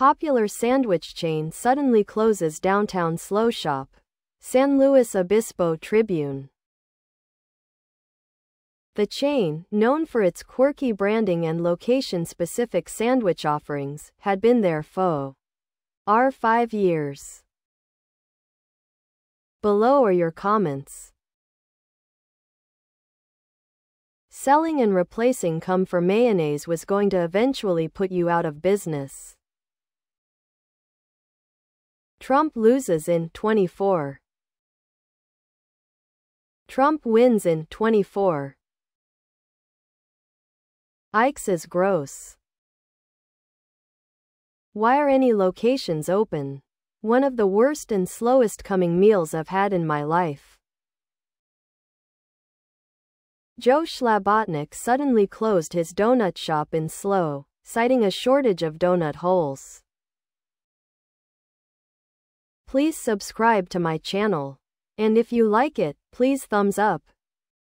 Popular sandwich chain suddenly closes downtown SLO shop. San Luis Obispo Tribune. The chain, known for its quirky branding and location-specific sandwich offerings, had been there for R five years. Below are your comments. Selling and replacing come for mayonnaise was going to eventually put you out of business. Trump loses in 24. Trump wins in 24. Ike's is gross. Why are any locations open? One of the worst and slowest coming meals I've had in my life. Joe Schlabotnik suddenly closed his donut shop in SLO, citing a shortage of donut holes. Please subscribe to my channel. And if you like it, please thumbs up.